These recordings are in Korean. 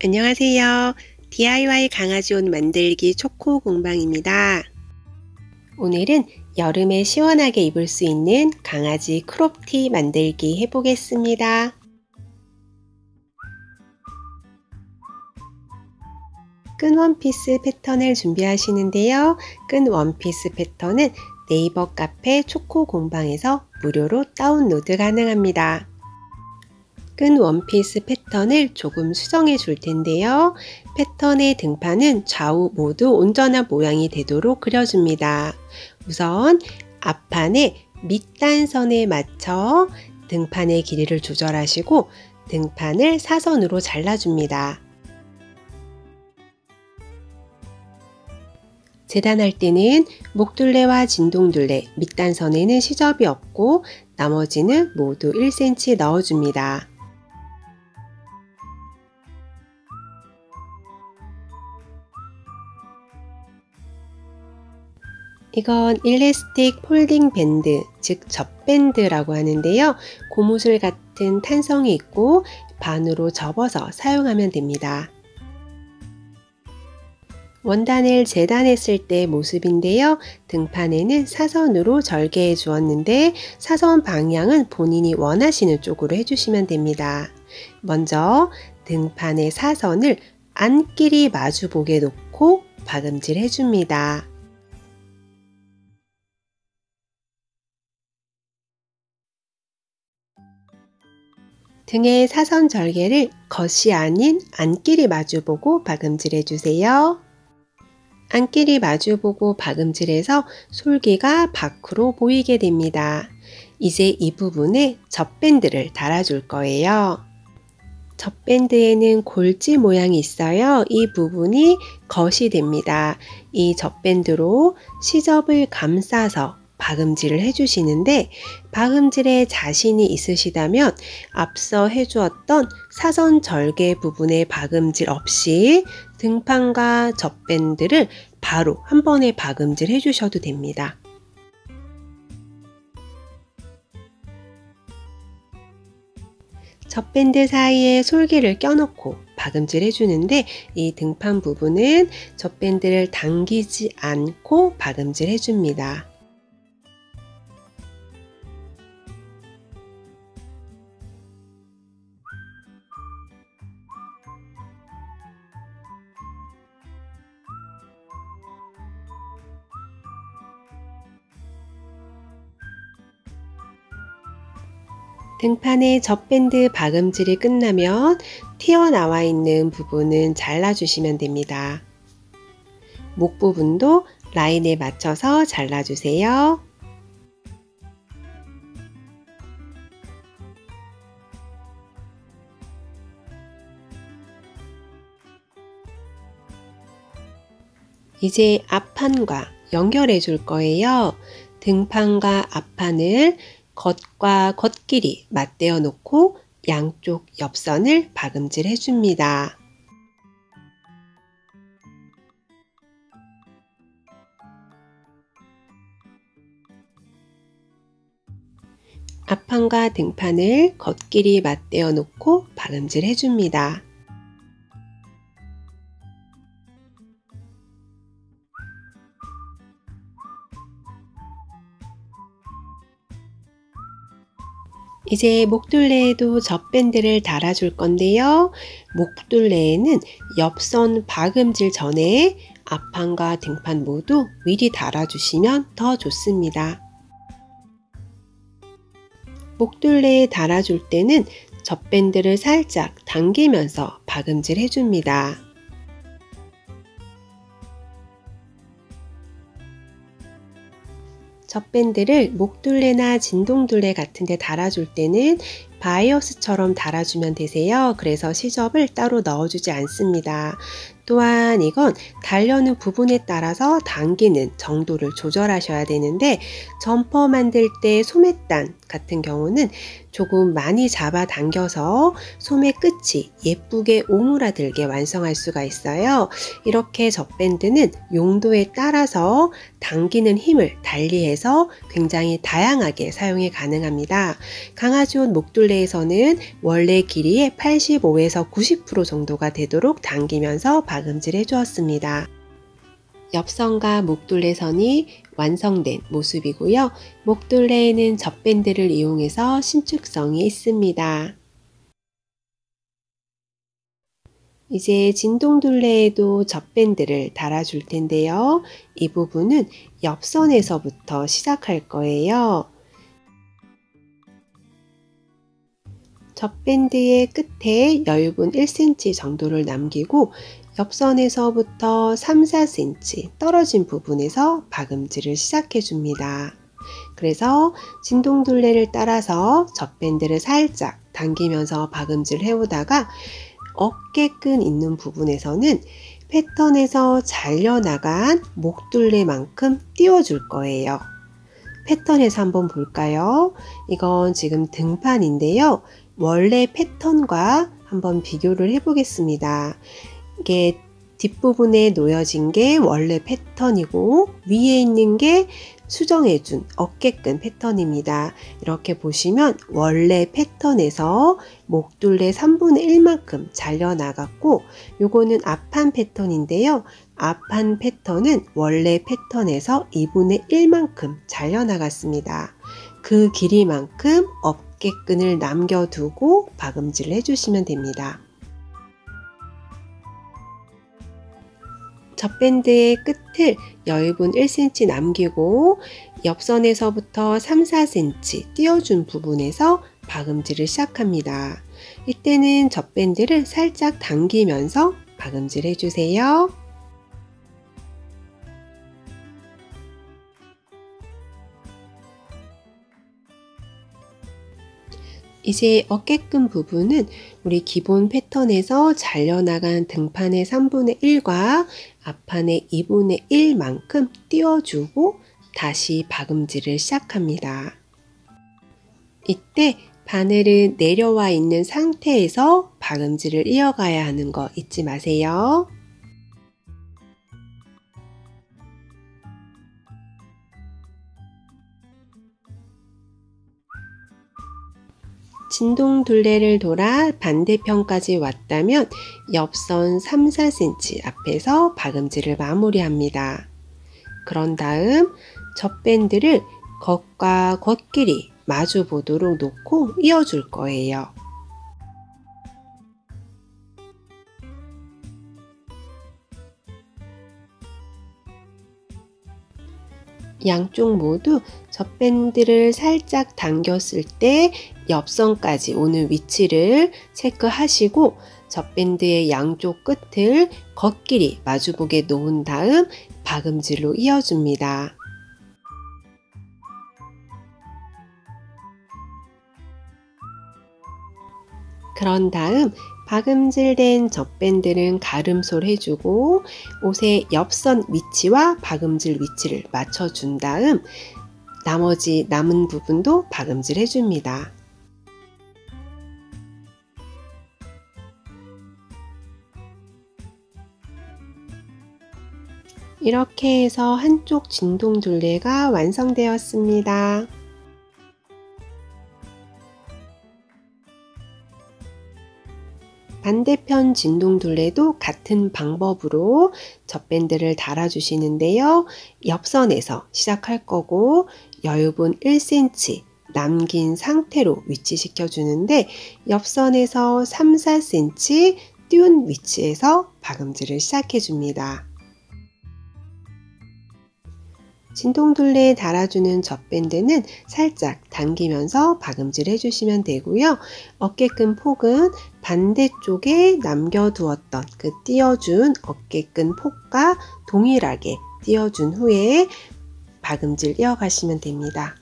안녕하세요. DIY 강아지 옷 만들기 초코 공방입니다. 오늘은 여름에 시원하게 입을 수 있는 강아지 크롭티 만들기 해보겠습니다. 끈 원피스 패턴을 준비하시는데요. 끈 원피스 패턴은 네이버 카페 초코 공방에서 무료로 다운로드 가능합니다. 끈 원피스 패턴 을 조금 수정해 줄 텐데요. 패턴의 등판은 좌우 모두 온전한 모양이 되도록 그려줍니다. 우선 앞판의 밑단선에 맞춰 등판의 길이를 조절하시고 등판을 사선으로 잘라줍니다. 재단할 때는 목둘레와 진동둘레 밑단선에는 시접이 없고 나머지는 모두 1cm 넣어줍니다. 이건 일레스틱 폴딩 밴드, 즉 접밴드라고 하는데요. 고무줄 같은 탄성이 있고 반으로 접어서 사용하면 됩니다. 원단을 재단했을 때 모습인데요. 등판에는 사선으로 절개해 주었는데 사선 방향은 본인이 원하시는 쪽으로 해주시면 됩니다. 먼저 등판의 사선을 안끼리 마주보게 놓고 박음질 해줍니다. 등의 사선 절개를 겉이 아닌 안끼리 마주보고 박음질해 주세요. 안끼리 마주보고 박음질해서 솔기가 밖으로 보이게 됩니다. 이제 이 부분에 젖밴드를 달아줄 거예요. 젖밴드에는 골지 모양이 있어요. 이 부분이 겉이 됩니다. 이 젖밴드로 시접을 감싸서 박음질을 해주시는데 박음질에 자신이 있으시다면 앞서 해주었던 사선 절개 부분의 박음질 없이 등판과 젖밴드를 바로 한 번에 박음질 해주셔도 됩니다. 젖밴드 사이에 솔기를 껴놓고 박음질 해주는데 이 등판 부분은 젖밴드를 당기지 않고 박음질 해줍니다. 등판의 젖밴드 박음질이 끝나면 튀어나와 있는 부분은 잘라주시면 됩니다. 목 부분도 라인에 맞춰서 잘라주세요. 이제 앞판과 연결해 줄 거예요. 등판과 앞판을 겉과 겉끼리 맞대어 놓고 양쪽 옆선을 박음질 해줍니다. 앞판과 등판을 겉끼리 맞대어 놓고 박음질 해줍니다. 이제 목둘레에도 젖밴드를 달아줄 건데요. 목둘레에는 옆선 박음질 전에 앞판과 등판 모두 미리 달아주시면 더 좋습니다. 목둘레에 달아줄 때는 젖밴드를 살짝 당기면서 박음질 해줍니다. 젖밴드를 목둘레나 진동둘레 같은 데 달아줄 때는 바이어스처럼 달아주면 되세요. 그래서 시접을 따로 넣어주지 않습니다. 또한 이건 달려는 부분에 따라서 당기는 정도를 조절하셔야 되는데 점퍼 만들 때 소매단 같은 경우는 조금 많이 잡아 당겨서 소매 끝이 예쁘게 오므라들게 완성할 수가 있어요. 이렇게 젖밴드는 용도에 따라서 당기는 힘을 달리해서 굉장히 다양하게 사용이 가능합니다. 강아지 옷 목둘레에서는 원래 길이의 85에서 90% 정도가 되도록 당기면서 박음질 해 주었습니다. 엽선과 목둘레선이 완성된 모습이고요. 목둘레에는 젖밴드를 이용해서 신축성이 있습니다. 이제 진동둘레에도 젖밴드를 달아줄 텐데요. 이 부분은 옆선에서부터 시작할 거예요. 젖밴드의 끝에 여유분 1cm 정도를 남기고 옆선에서부터 3, 4cm 떨어진 부분에서 박음질을 시작해 줍니다. 그래서 진동둘레를 따라서 젖밴드를 살짝 당기면서 박음질 해오다가 어깨끈 있는 부분에서는 패턴에서 잘려나간 목둘레만큼 띄워줄 거예요. 패턴에서 한번 볼까요? 이건 지금 등판인데요. 원래 패턴과 한번 비교를 해보겠습니다. 이게 뒷부분에 놓여진 게 원래 패턴이고 위에 있는 게 수정해준 어깨끈 패턴입니다. 이렇게 보시면 원래 패턴에서 목둘레 3분의 1만큼 잘려나갔고 요거는 앞판 패턴인데요. 앞판 패턴은 원래 패턴에서 2분의 1만큼 잘려나갔습니다. 그 길이만큼 어깨끈을 남겨두고 박음질을 해주시면 됩니다. 젖밴드의 끝을 여유분 1cm 남기고 옆선에서부터 3, 4cm 띄워준 부분에서 박음질을 시작합니다. 이때는 젖밴드를 살짝 당기면서 박음질 해주세요. 이제 어깨끈 부분은 우리 기본 패턴에서 잘려나간 등판의 3분의 1과 앞판의 2분의 1만큼 띄워주고 다시 박음질을 시작합니다. 이때 바늘은 내려와 있는 상태에서 박음질을 이어가야 하는 거 잊지 마세요. 진동 둘레를 돌아 반대편까지 왔다면 옆선 3, 4cm 앞에서 박음질을 마무리합니다. 그런 다음 젖밴드를 겉과 겉끼리 마주 보도록 놓고 이어줄 거예요. 양쪽 모두 젖밴드를 살짝 당겼을 때 옆선까지 오는 위치를 체크하시고 젖밴드의 양쪽 끝을 겉길이 마주보게 놓은 다음 박음질로 이어줍니다. 그런 다음 박음질된 젖밴드는 가름솔 해주고 옷의 옆선 위치와 박음질 위치를 맞춰준 다음 나머지 남은 부분도 박음질 해줍니다. 이렇게 해서 한쪽 진동 둘레가 완성되었습니다. 반대편 진동둘레도 같은 방법으로 젖밴드를 달아주시는데요. 옆선에서 시작할 거고 여유분 1cm 남긴 상태로 위치시켜 주는데 옆선에서 3, 4cm 띄운 위치에서 박음질을 시작해 줍니다. 진동둘레에 달아주는 젖밴드는 살짝 당기면서 박음질 해주시면 되고요. 어깨끈 폭은 반대쪽에 남겨두었던 그 띄워준 어깨끈 폭과 동일하게 띄워준 후에 박음질 이어가시면 됩니다.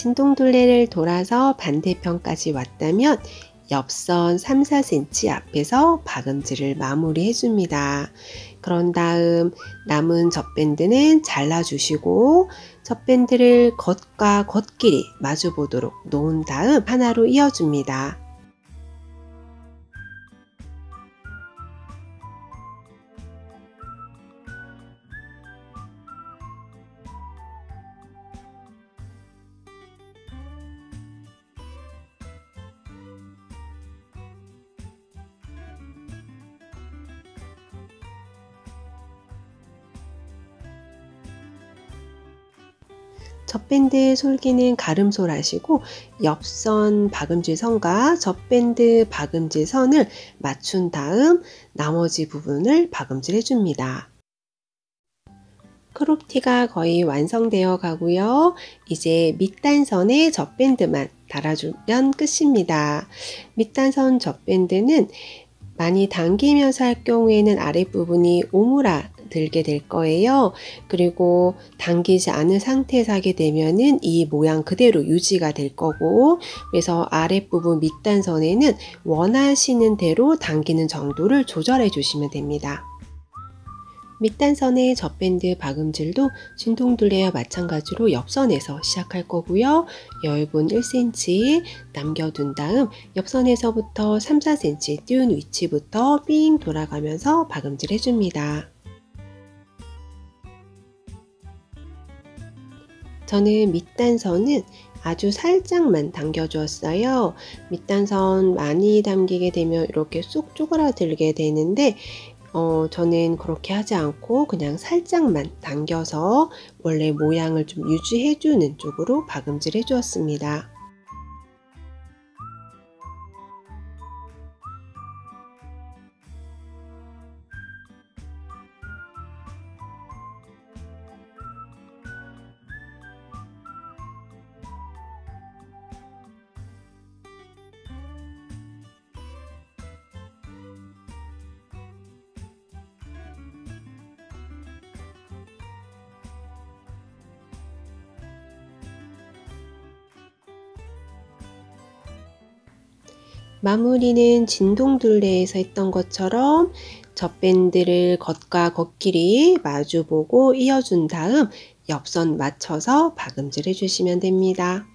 진동둘레를 돌아서 반대편까지 왔다면 옆선 3, 4cm 앞에서 박음질을 마무리 해 줍니다. 그런 다음 남은 젖밴드는 잘라주시고 젖밴드를 겉과 겉끼리 마주보도록 놓은 다음 하나로 이어줍니다. 젖밴드 솔기는 가름솔 하시고 옆선 박음질 선과 젖밴드 박음질 선을 맞춘 다음 나머지 부분을 박음질 해줍니다. 크롭티가 거의 완성되어 가고요. 이제 밑단선에 젖밴드만 달아주면 끝입니다. 밑단선 젖밴드는 많이 당기면서 할 경우에는 아랫부분이 오므라 들게 될 거예요. 그리고 당기지 않은 상태에서 하게 되면은 이 모양 그대로 유지가 될 거고 그래서 아랫부분 밑단선에는 원하시는 대로 당기는 정도를 조절해 주시면 됩니다. 밑단선의 젖밴드 박음질도 진동둘레와 마찬가지로 옆선에서 시작할 거고요. 열분 1cm 남겨둔 다음 옆선에서부터 3, 4cm 띄운 위치부터 삥 돌아가면서 박음질 해줍니다. 저는 밑단선은 아주 살짝만 당겨주었어요. 밑단선 많이 당기게 되면 이렇게 쏙 쪼그라들게 되는데 어, 저는 그렇게 하지 않고 그냥 살짝만 당겨서 원래 모양을 좀 유지해주는 쪽으로 박음질 해주었습니다. 마무리는 진동둘레에서 했던 것처럼 젖밴드를 겉과 겉끼리 마주보고 이어준 다음 옆선 맞춰서 박음질 해주시면 됩니다.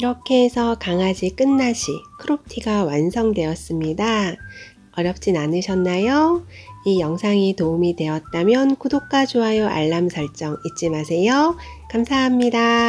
이렇게 해서 강아지 끝나시 크롭티가 완성되었습니다. 어렵진 않으셨나요? 이 영상이 도움이 되었다면 구독과 좋아요 알람 설정 잊지 마세요. 감사합니다.